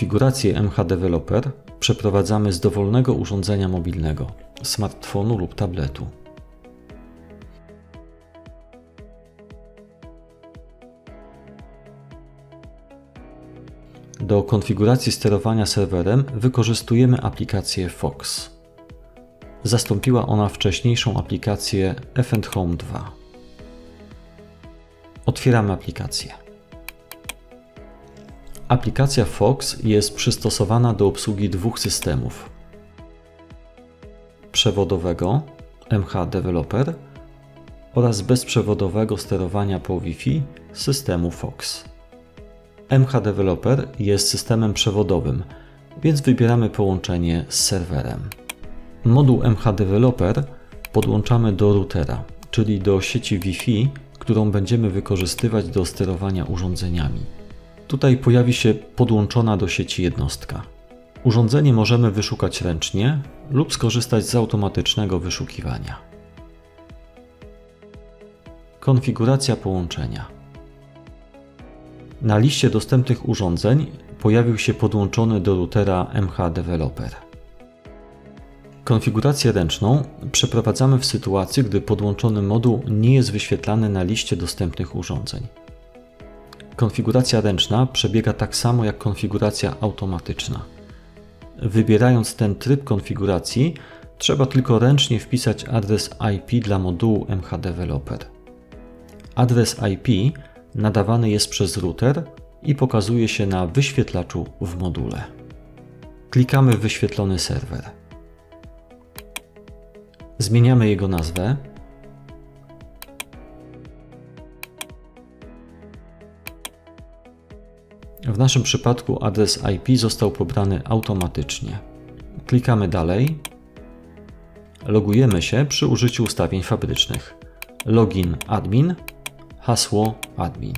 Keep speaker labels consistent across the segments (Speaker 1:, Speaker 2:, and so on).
Speaker 1: Konfigurację MH Developer przeprowadzamy z dowolnego urządzenia mobilnego, smartfonu lub tabletu. Do konfiguracji sterowania serwerem wykorzystujemy aplikację Fox. Zastąpiła ona wcześniejszą aplikację Event Home 2. Otwieramy aplikację. Aplikacja Fox jest przystosowana do obsługi dwóch systemów: przewodowego MH Developer oraz bezprzewodowego sterowania po Wi-Fi systemu Fox. MH Developer jest systemem przewodowym, więc wybieramy połączenie z serwerem. Moduł MH Developer podłączamy do routera, czyli do sieci Wi-Fi, którą będziemy wykorzystywać do sterowania urządzeniami. Tutaj pojawi się podłączona do sieci jednostka. Urządzenie możemy wyszukać ręcznie lub skorzystać z automatycznego wyszukiwania. Konfiguracja połączenia. Na liście dostępnych urządzeń pojawił się podłączony do routera MH Developer. Konfigurację ręczną przeprowadzamy w sytuacji, gdy podłączony moduł nie jest wyświetlany na liście dostępnych urządzeń. Konfiguracja ręczna przebiega tak samo jak konfiguracja automatyczna. Wybierając ten tryb konfiguracji, trzeba tylko ręcznie wpisać adres IP dla modułu MH Developer. Adres IP nadawany jest przez router i pokazuje się na wyświetlaczu w module. Klikamy w wyświetlony serwer. Zmieniamy jego nazwę. W naszym przypadku adres IP został pobrany automatycznie. Klikamy dalej. Logujemy się przy użyciu ustawień fabrycznych. Login admin, hasło admin.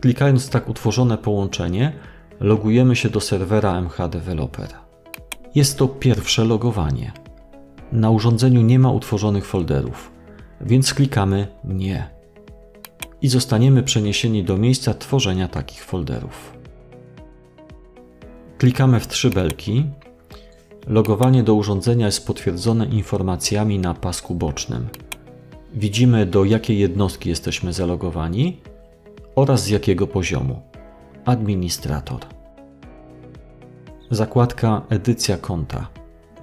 Speaker 1: Klikając tak utworzone połączenie, logujemy się do serwera MH Developer. Jest to pierwsze logowanie. Na urządzeniu nie ma utworzonych folderów, więc klikamy Nie i zostaniemy przeniesieni do miejsca tworzenia takich folderów. Klikamy w trzy belki. Logowanie do urządzenia jest potwierdzone informacjami na pasku bocznym. Widzimy do jakiej jednostki jesteśmy zalogowani oraz z jakiego poziomu. Administrator. Zakładka Edycja konta.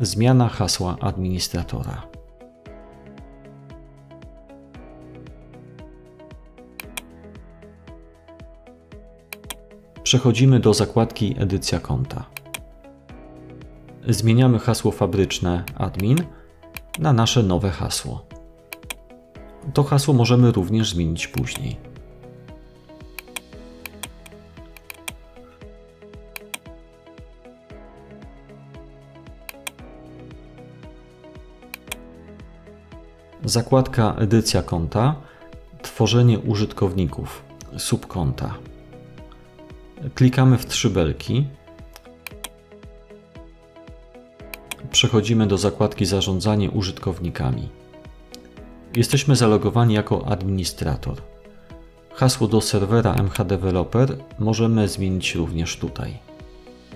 Speaker 1: Zmiana hasła administratora. Przechodzimy do zakładki Edycja konta. Zmieniamy hasło fabryczne admin na nasze nowe hasło. To hasło możemy również zmienić później. Zakładka Edycja konta, tworzenie użytkowników, subkonta. Klikamy w trzy belki. Przechodzimy do zakładki Zarządzanie użytkownikami. Jesteśmy zalogowani jako administrator. Hasło do serwera MH Developer możemy zmienić również tutaj.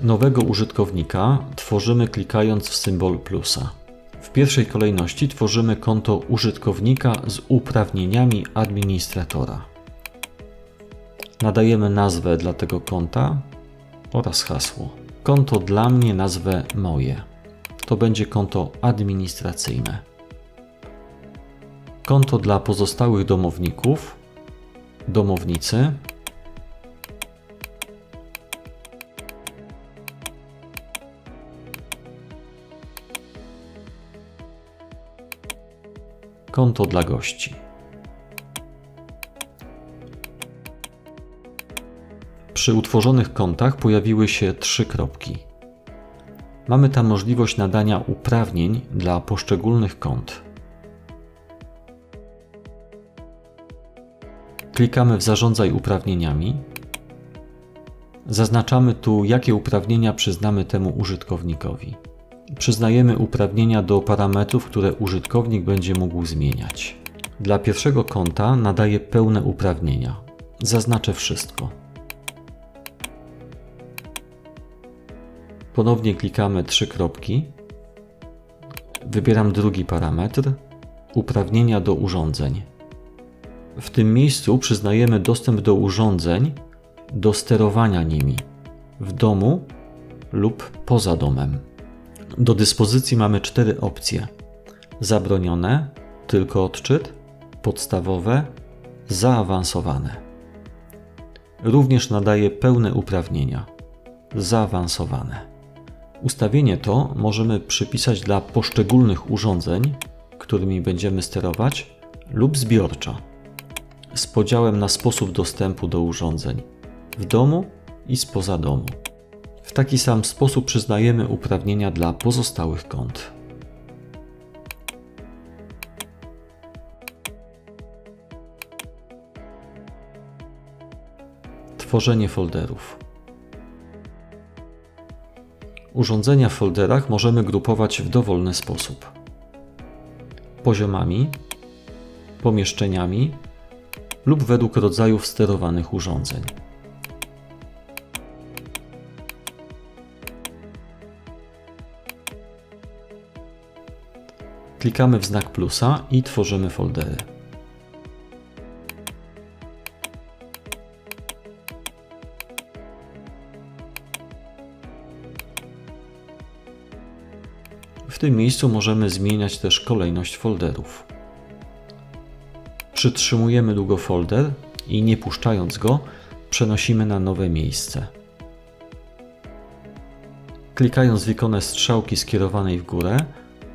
Speaker 1: Nowego użytkownika tworzymy klikając w symbol plusa. W pierwszej kolejności tworzymy konto użytkownika z uprawnieniami administratora. Nadajemy nazwę dla tego konta oraz hasło. Konto dla mnie nazwę moje. To będzie konto administracyjne. Konto dla pozostałych domowników, domownicy Konto dla gości. Przy utworzonych kontach pojawiły się trzy kropki. Mamy tam możliwość nadania uprawnień dla poszczególnych kont. Klikamy w Zarządzaj uprawnieniami. Zaznaczamy tu, jakie uprawnienia przyznamy temu użytkownikowi przyznajemy uprawnienia do parametrów, które użytkownik będzie mógł zmieniać. Dla pierwszego konta nadaję pełne uprawnienia. Zaznaczę wszystko. Ponownie klikamy trzy kropki. Wybieram drugi parametr uprawnienia do urządzeń. W tym miejscu przyznajemy dostęp do urządzeń do sterowania nimi w domu lub poza domem. Do dyspozycji mamy cztery opcje: zabronione, tylko odczyt, podstawowe, zaawansowane. Również nadaje pełne uprawnienia zaawansowane. Ustawienie to możemy przypisać dla poszczególnych urządzeń, którymi będziemy sterować, lub zbiorczo, z podziałem na sposób dostępu do urządzeń w domu i spoza domu. W taki sam sposób przyznajemy uprawnienia dla pozostałych kont. Tworzenie folderów. Urządzenia w folderach możemy grupować w dowolny sposób: poziomami, pomieszczeniami lub według rodzajów sterowanych urządzeń. Klikamy w znak plusa i tworzymy foldery. W tym miejscu możemy zmieniać też kolejność folderów. Przytrzymujemy długo folder i nie puszczając go, przenosimy na nowe miejsce. Klikając w ikonę strzałki skierowanej w górę,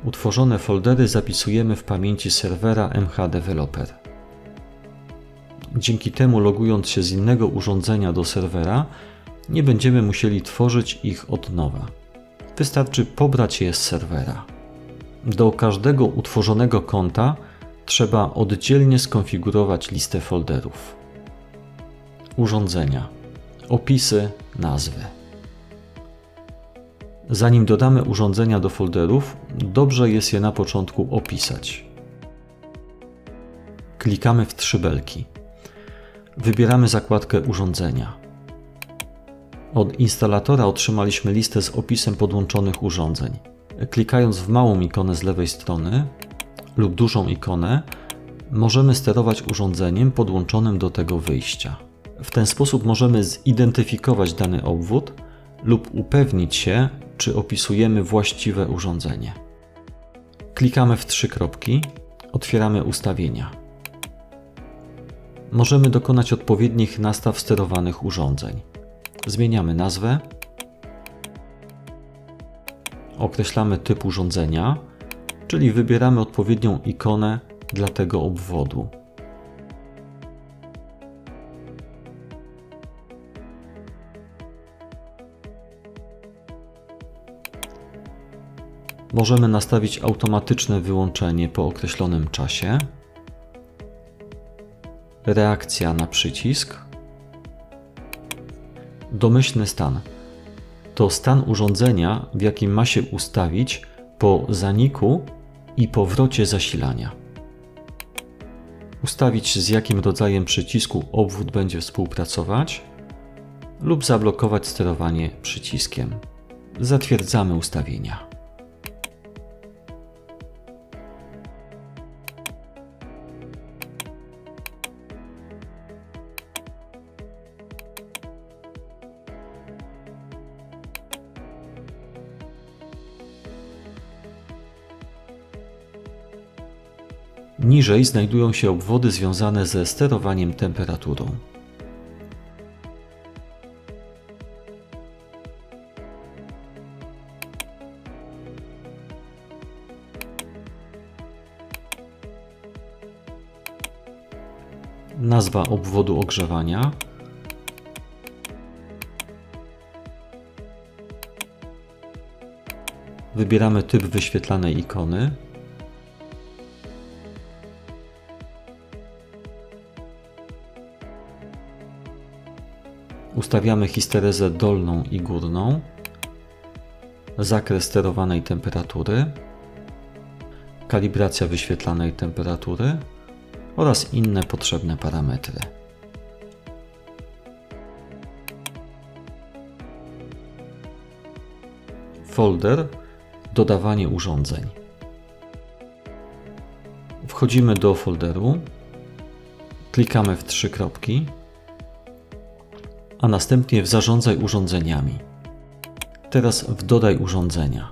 Speaker 1: utworzone foldery zapisujemy w pamięci serwera MH Developer. Dzięki temu logując się z innego urządzenia do serwera, nie będziemy musieli tworzyć ich od nowa. Wystarczy pobrać je z serwera. Do każdego utworzonego konta trzeba oddzielnie skonfigurować listę folderów. Urządzenia, opisy, nazwy. Zanim dodamy urządzenia do folderów, dobrze jest je na początku opisać. Klikamy w trzy belki. Wybieramy zakładkę urządzenia. Od instalatora otrzymaliśmy listę z opisem podłączonych urządzeń. Klikając w małą ikonę z lewej strony lub dużą ikonę, możemy sterować urządzeniem podłączonym do tego wyjścia. W ten sposób możemy zidentyfikować dany obwód lub upewnić się, czy opisujemy właściwe urządzenie. Klikamy w trzy kropki, otwieramy ustawienia. Możemy dokonać odpowiednich nastaw sterowanych urządzeń. Zmieniamy nazwę, określamy typ urządzenia, czyli wybieramy odpowiednią ikonę dla tego obwodu. Możemy nastawić automatyczne wyłączenie po określonym czasie, reakcja na przycisk, domyślny stan to stan urządzenia, w jakim ma się ustawić po zaniku i powrocie zasilania. Ustawić z jakim rodzajem przycisku obwód będzie współpracować lub zablokować sterowanie przyciskiem. Zatwierdzamy ustawienia. Niżej znajdują się obwody związane ze sterowaniem temperaturą. Nazwa obwodu ogrzewania. Wybieramy typ wyświetlanej ikony. Ustawiamy histerezę dolną i górną, zakres sterowanej temperatury, kalibracja wyświetlanej temperatury, oraz inne potrzebne parametry. Folder Dodawanie urządzeń. Wchodzimy do folderu, klikamy w trzy kropki, a następnie w Zarządzaj urządzeniami. Teraz w Dodaj urządzenia.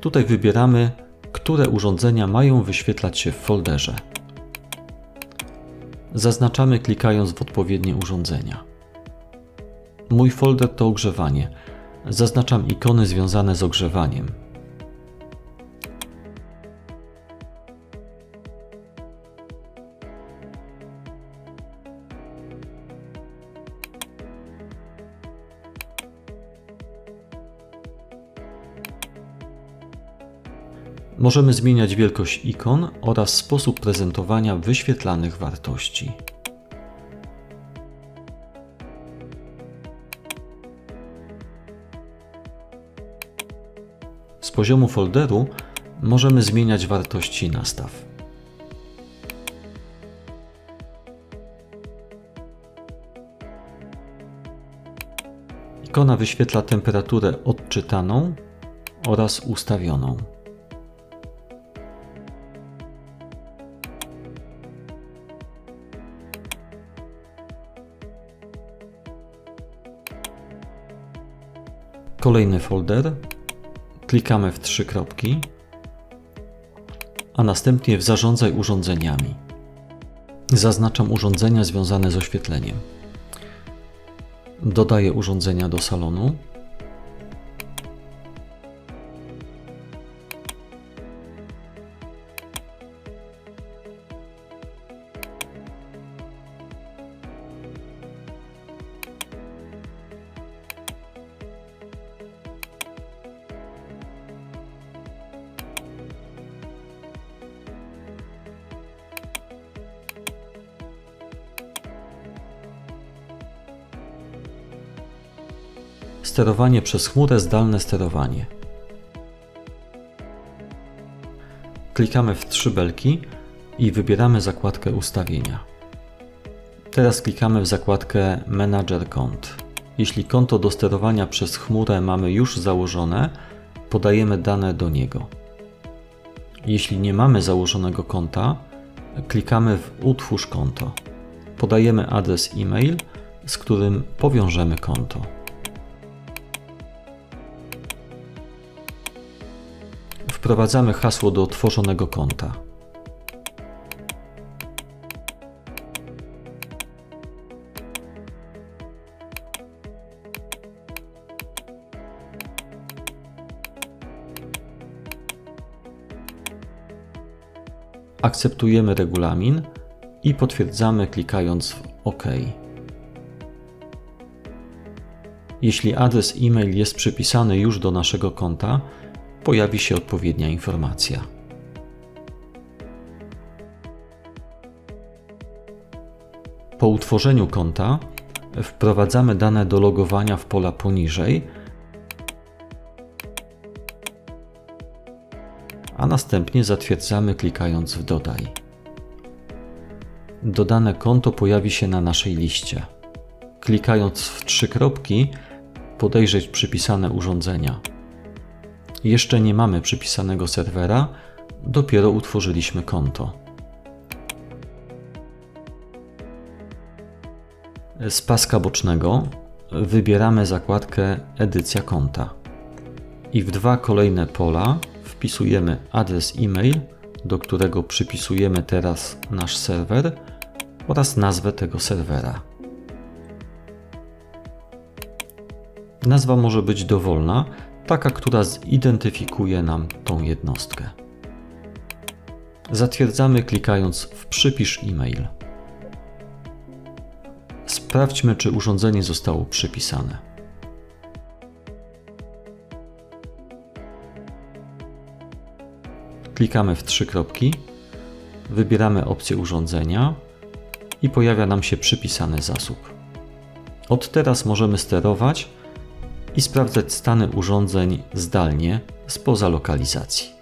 Speaker 1: Tutaj wybieramy, które urządzenia mają wyświetlać się w folderze. Zaznaczamy klikając w odpowiednie urządzenia. Mój folder to ogrzewanie. Zaznaczam ikony związane z ogrzewaniem. Możemy zmieniać wielkość ikon oraz sposób prezentowania wyświetlanych wartości. Z poziomu folderu możemy zmieniać wartości nastaw. Ikona wyświetla temperaturę odczytaną oraz ustawioną. Kolejny folder. Klikamy w trzy kropki, a następnie w Zarządzaj urządzeniami. Zaznaczam urządzenia związane z oświetleniem. Dodaję urządzenia do salonu. Sterowanie przez chmurę zdalne sterowanie. Klikamy w trzy belki i wybieramy zakładkę ustawienia. Teraz klikamy w zakładkę Manager kont. Jeśli konto do sterowania przez chmurę mamy już założone, podajemy dane do niego. Jeśli nie mamy założonego konta, klikamy w Utwórz konto. Podajemy adres e-mail, z którym powiążemy konto. Wprowadzamy hasło do tworzonego konta. Akceptujemy regulamin i potwierdzamy klikając w OK. Jeśli adres e-mail jest przypisany już do naszego konta, pojawi się odpowiednia informacja. Po utworzeniu konta wprowadzamy dane do logowania w pola poniżej, a następnie zatwierdzamy klikając w Dodaj. Dodane konto pojawi się na naszej liście. Klikając w trzy kropki, podejrzeć przypisane urządzenia. Jeszcze nie mamy przypisanego serwera, dopiero utworzyliśmy konto. Z paska bocznego wybieramy zakładkę Edycja konta i w dwa kolejne pola wpisujemy adres e-mail, do którego przypisujemy teraz nasz serwer oraz nazwę tego serwera. Nazwa może być dowolna, taka, która zidentyfikuje nam tą jednostkę. Zatwierdzamy klikając w Przypisz e-mail. Sprawdźmy, czy urządzenie zostało przypisane. Klikamy w trzy kropki, wybieramy opcję urządzenia i pojawia nam się przypisany zasób. Od teraz możemy sterować i sprawdzać stany urządzeń zdalnie spoza lokalizacji.